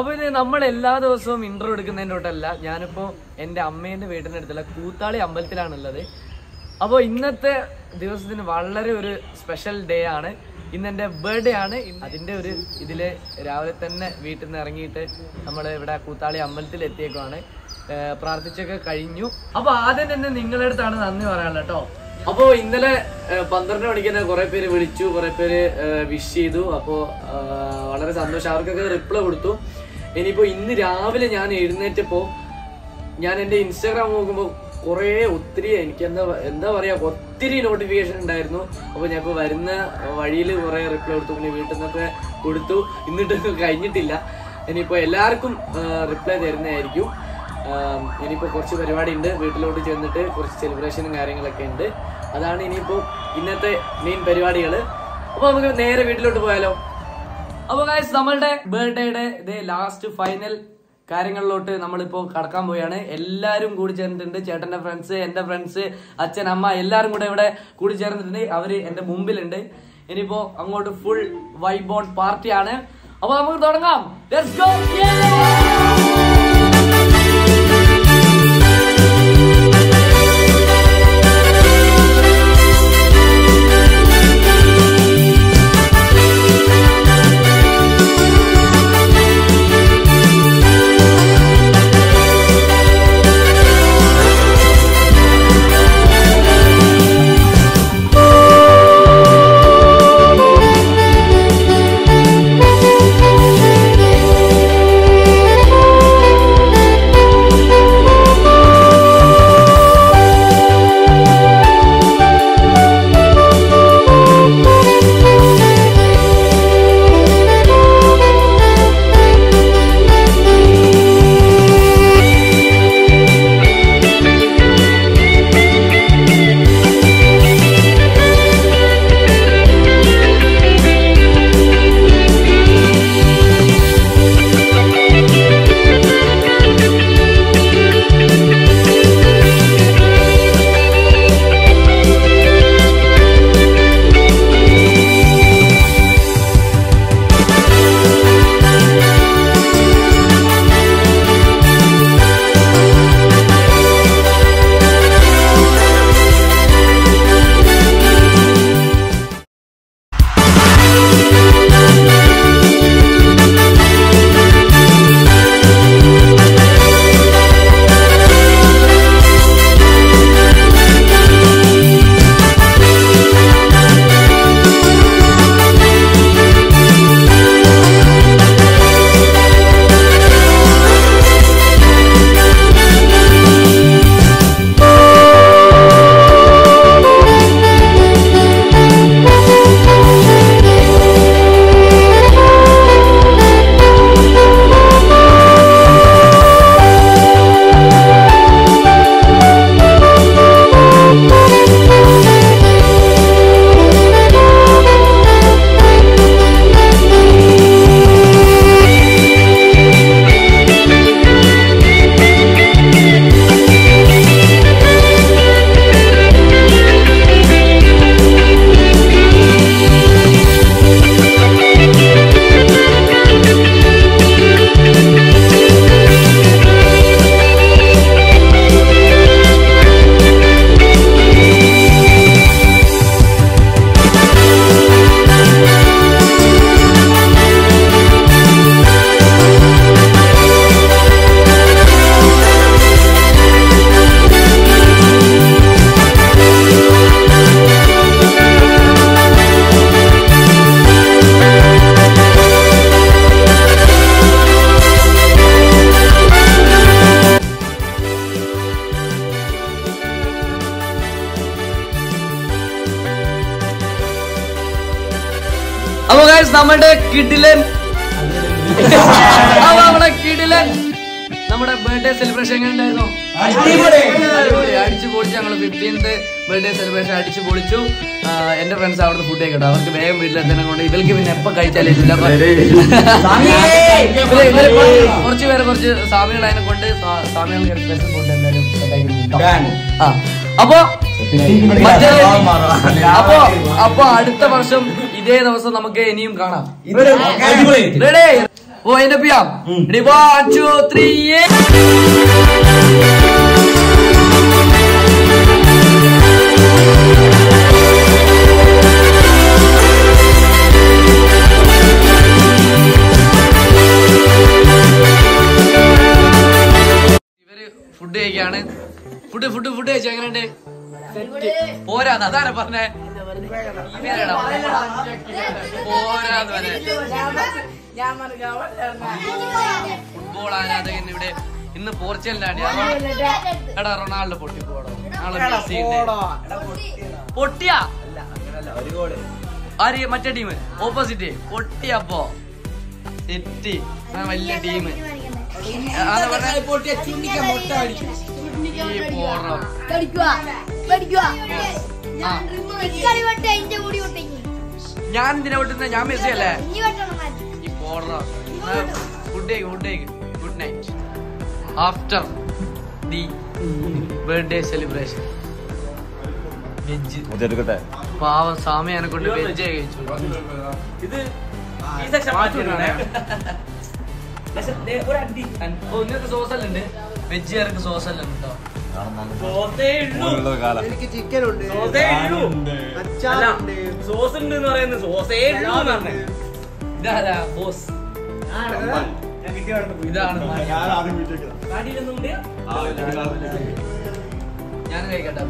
അപ്പൊ ഇത് നമ്മൾ എല്ലാ ദിവസവും ഇന്റർവ്യൂ എടുക്കുന്നതിന്റെ തൊട്ടല്ല ഞാനിപ്പോ എന്റെ അമ്മേന്റെ വീടിന്റെ അടുത്തുള്ള കൂത്താളി അമ്പലത്തിലാണുള്ളത്. അപ്പോൾ ഇന്നത്തെ ദിവസത്തിന് വളരെ ഒരു സ്പെഷ്യൽ ഡേ ആണ്. ഇന്ന് എന്റെ ബർത്ത്ഡേ ആണ്. അതിന്റെ ഒരു ഇതിൽ രാവിലെ തന്നെ വീട്ടിൽ നിന്ന് ഇറങ്ങിയിട്ട് നമ്മൾ ഇവിടെ കൂത്താളി അമ്പലത്തിൽ എത്തിയേക്കുവാണ്. പ്രാർത്ഥിച്ചൊക്കെ കഴിഞ്ഞു. അപ്പൊ ആദ്യം തന്നെ നിങ്ങളുടെ അടുത്താണ് നന്ദി പറയാനുള്ളത് കേട്ടോ. അപ്പോ ഇന്നലെ പന്ത്രണ്ട് മണിക്ക് തന്നെ കുറെ പേര് വിളിച്ചു കുറെ പേര് വിഷ് ചെയ്തു. അപ്പോ വളരെ സന്തോഷം. അവർക്കൊക്കെ റിപ്ലൈ കൊടുത്തു. ഇനിയിപ്പോ ഇന്ന് രാവിലെ ഞാൻ എഴുന്നേറ്റപ്പോ ഞാൻ എന്റെ ഇൻസ്റ്റാഗ്രാം നോക്കുമ്പോൾ കുറേ ഒത്തിരി എനിക്ക് എന്താ എന്താ പറയാ ഒത്തിരി നോട്ടിഫിക്കേഷൻ ഉണ്ടായിരുന്നു. അപ്പോൾ ഞാൻ ഇപ്പൊ വരുന്ന വഴിയിൽ കുറേ റിപ്ലൈ കൊടുത്തു. പിന്നെ വീട്ടിൽ നിന്നൊക്കെ കൊടുത്തു. എന്നിട്ട് കഴിഞ്ഞിട്ടില്ല. ഇനിയിപ്പോ എല്ലാവർക്കും റിപ്ലൈ തരുന്നതായിരിക്കും. ഇനിയിപ്പോൾ ഇനിയിപ്പോ കുറച്ച് പരിപാടി ഉണ്ട് വീട്ടിലോട്ട് ചെന്നിട്ട് കുറച്ച് സെലിബ്രേഷനും കാര്യങ്ങളൊക്കെ ഉണ്ട്. അതാണ് ഇനിയിപ്പോ ഇന്നത്തെ മെയിൻ പരിപാടികൾ അപ്പൊ നമുക്ക് നേരെ വീട്ടിലോട്ട് പോയാലോ? അപ്പൊ ഗൈസ് നമ്മളുടെ ബർത്ത്ഡേയുടെ ഇതേ ലാസ്റ്റ് ഫൈനൽ കാര്യങ്ങളിലോട്ട് നമ്മളിപ്പോ കടക്കാൻ പോവുകയാണ്. എല്ലാരും കൂടി ചേർന്നിട്ടുണ്ട്. ചേട്ടന്റെ ഫ്രണ്ട്സ് എന്റെ ഫ്രണ്ട്സ് അച്ഛൻ അമ്മ എല്ലാരും കൂടെ ഇവിടെ കൂടി ചേർന്നിട്ടുണ്ട്. അവർ എന്റെ മുമ്പിലുണ്ട്. ഇനിയിപ്പോ അങ്ങോട്ട് ഫുൾ വൈബ് ഓൺ പാർട്ടിയാണ് അപ്പൊ നമുക്ക് തുടങ്ങാം. Let's go! അപ്പൊ ഗൈസ് നമ്മുടെ കിടിലൻ. അപ്പൊ നമ്മുടെ കിടിലൻ നമ്മുടെ ബർത്ത്ഡേ സെലിബ്രേഷൻ എങ്ങനെ ഉണ്ടായിരുന്നു അടിപൊളി. അടിച്ചു പൊളിച്ചു ഞങ്ങൾ ഫിഫ്റ്റീൻത്ത് ബർത്ത്ഡേ സെലിബ്രേഷൻ അടിച്ചു പൊളിച്ചു. എന്റെ ഫ്രണ്ട്സ് അവിടുന്ന് ഫുഡ് കേട്ടോ അവർക്ക് വേഗം വീട്ടിലെത്തണം കൊണ്ട് ഇവർക്ക് പിന്നെ എപ്പോ കഴിച്ചാലേ ഇല്ല. കുറച്ച് പേര് കുറച്ച് സ്വാമികളായതിനെ കൊണ്ട് സ്വാ- സ്വാമികൾക്ക് സ്പെഷ്യൽ ഫുഡ് എന്തായാലും ഉണ്ടാക്കി ആ. അപ്പൊ അപ്പൊ അപ്പൊ അടുത്ത വർഷം ഇതേ ദിവസം നമുക്ക് ഇനിയും കാണാം. റെഡി ഓ പിയാം ഫുഡ് കഴിക്കാണ്. ഫുഡ് ഫുഡ് ഫുഡ് കഴിച്ചു എങ്ങനെയുണ്ട്? പോരാ അതാണ് പറഞ്ഞേ? ഫുട്ബോൾ ആരാധകൻ ഇവിടെ ഇന്ന് പോർച്ചുഗലിനാണ് എടാ റൊണാൾഡോ പൊട്ടി പോടോ ആര് മറ്റേ ടീം ഓപ്പോസിറ്റ് പൊട്ടിയപ്പോ സിറ്റി വലിയ ടീം ഈ പോറോ. ഞാൻ എന്തിനാ വിട്ടുന്ന? ഞാൻ മെസ്സി അല്ലേ ഈ പോറോ good day good night after the birthday celebration veg പാവം സാമിയാനെ കൊണ്ട് വെജ് കഴിച്ചു. ഓ ഇന്നത്തെ സോസല്ല സോസ് വെജുകാർക്ക് സോസല്ല ഉണ്ട്? കേട്ടോ എനിക്ക് ചിക്കൻ ഉണ്ട് സോസേ ഉള്ളൂ. അച്ചാറുണ്ട്. സോസ് ഉണ്ട് എന്ന് പറയുന്നത് സോസേ ഉള്ളൂ എന്ന് പറഞ്ഞേ. ഇതാരാ? ബോസ്. ഇതാണ്? ഞാൻ കഴിക്കട്ടെ